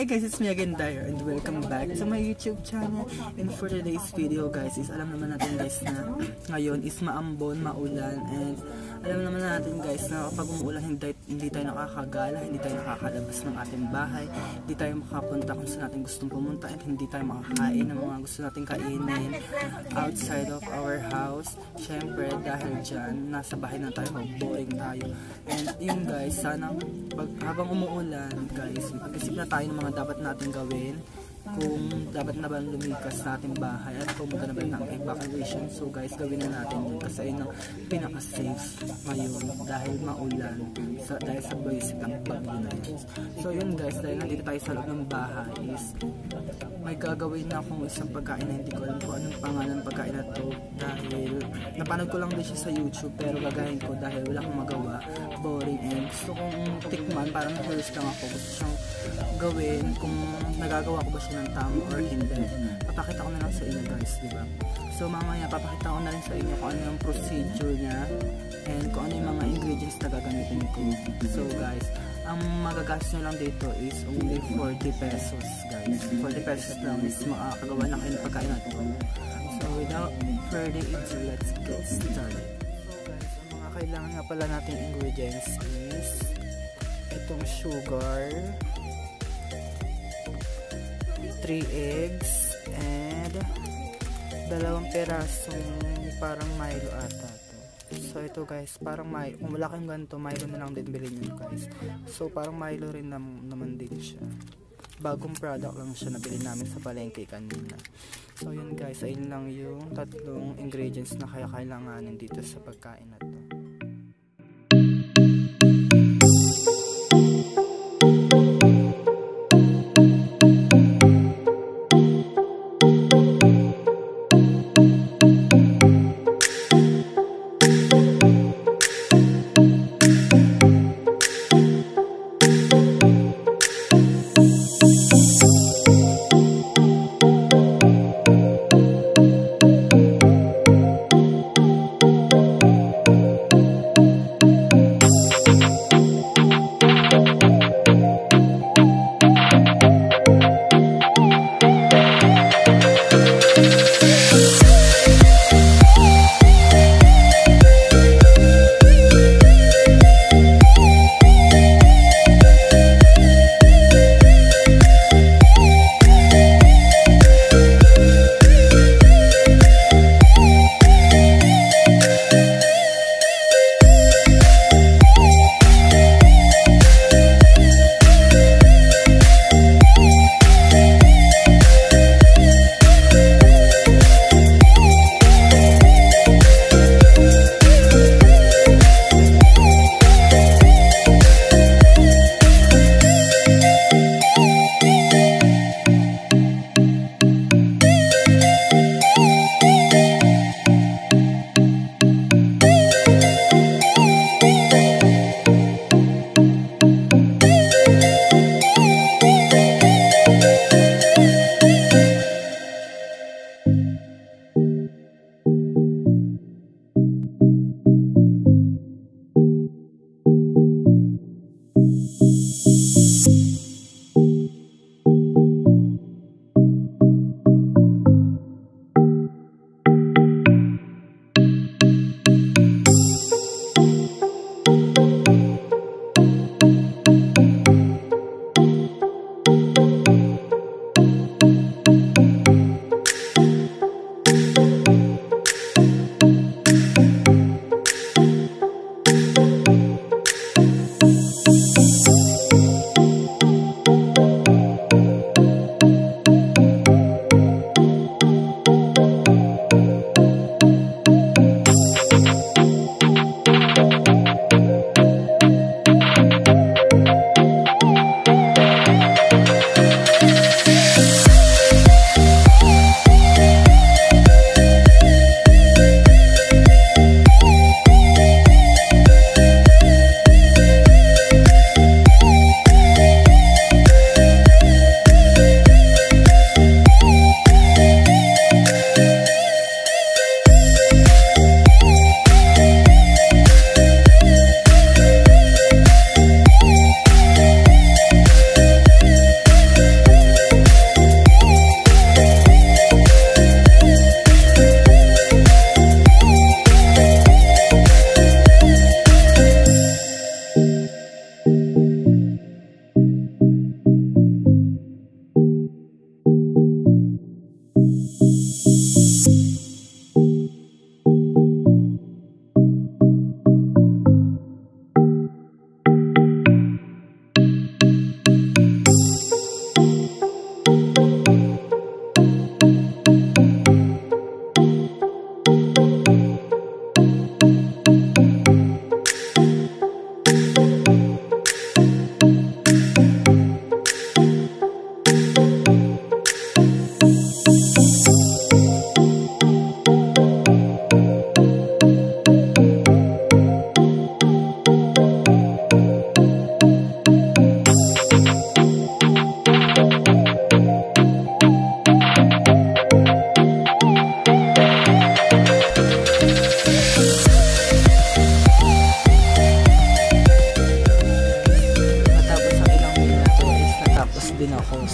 Hi guys, it's me again Dyer and welcome back to my YouTube channel. And for today's video guys is alam naman natin guys na ngayon is maambon, maulan and alam naman natin guys na kapag umuulan hindi, hindi tayo nakakagala, hindi tayo nakakalabas ng ating bahay, hindi tayo makapunta kung saan natin gustong pumunta at hindi tayo makakain ng mga gusto nating kainin outside of our house. Syempre dahil dyan, nasa bahay na tayo, boring tayo. And yun guys, sana pag, habang umuulan guys, mag-isip na tayo ng mga dapat natin gawin kung dapat na ba lumikas sa ating bahay at pumunta na ba ng evacuation. So guys, gawin na natin yun kasi yun ang pinaka-safe ngayon dahil maulan sa, dahil sa basic ang bagyo na. So yun guys, dahil nandito tayo sa loob ng bahay is may gagawin na akong isang pagkain na hindi ko alam kung anong pangalan ng pagkain na to dahil napanood ko lang din siya sa YouTube pero gagahin ko dahil wala akong magawa boring gusto kong tikman parang curious lang ako gusto siyang gawin kung nagagawa ko ba siya ng tama or hindi. Papakita ko na lang sa inyo guys di ba? So mamaya papakita ko na rin sa inyo kung ano yung procedure niya and kung ano yung mga ingredients na gagamitin ko. So guys ang magagastos nyo lang dito is only 40 pesos guys. 40 pesos lang is makakagawa na kayo ng pagkain natin. So without further ado let's get started kailangan nga pala nating ingredients is itong sugar 3 eggs and dalawang perasong parang Milo ata to. So ito guys, parang Milo, kung wala kayong ganito, Milo na lang din bilhin nyo guys. So parang Milo rin nam naman din siya. Bagong product lang siya nabili namin sa palengke kanina. So yun guys, ayun lang yung tatlong ingredients na kaya kailanganin dito sa pagkain na to.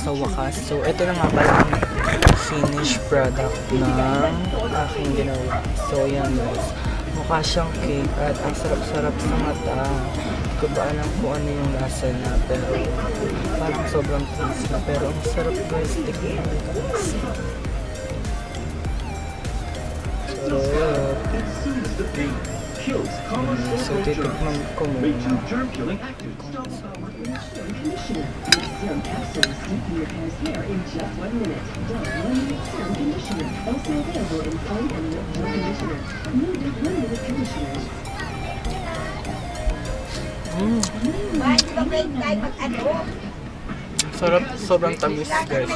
So, ito na nga pala ang finished product ng aking ginawa. So, yan guys. Mukha siyang cake at ang sarap-sarap sa mata. Hindi ko ba alam kung ano yung lasa na pero parang sobrang taste na. Pero ang sarap guys. Tignan mo guys. Sarap. So, titikman ko muna. Serum capsules deepen your hair's hair in just one minute. Dove One Minute Serum Conditioner. Also available in foam and milk gel conditioner. New Dove One Minute. Mm. Sarap, sobrang tamis guys.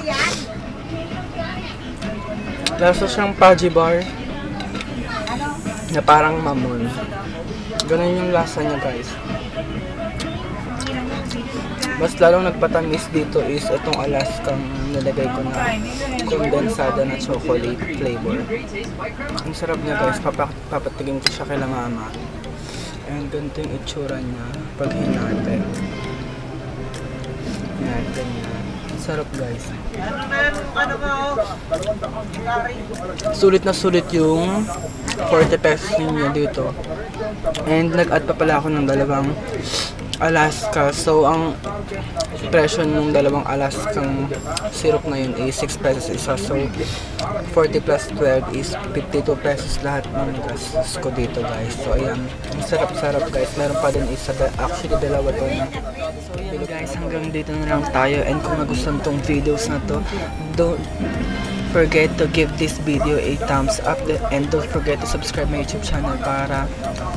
Lasa siyang Paji bar na parang mamon. Ganun yung lasa niya guys. Mas lalong nagpatamis dito is itong Alaskang nilagay ko na kondensada na chocolate flavor. Ang sarap niya guys. Papa, papatigin ko siya kay mama. And ganito yung itsura niya pag hinate. Yan, ganyan. Sarap guys. Sulit na sulit yung 40 pesos niya dito. And nag-add pa pala ako ng dalawang Alaska. So, ang presyo ng dalawang Alaskang syrup na yun is 6 pesos isa. So, 40 plus 12 is 52 pesos lahat ng gastos ko dito guys. So, ayan. Ang sarap-sarap guys. Meron pa din isa. Actually, dalawa to na. So, ayan guys. Hanggang dito na lang tayo. And kung nagustuhan tong videos na to, don't forget to give this video a thumbs up and don't forget to subscribe my YouTube channel para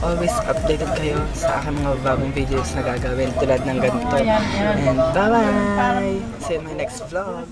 always updated kayo sa aking mga bagong videos na gagawin tulad ng ganito. And bye-bye! See you in my next vlog!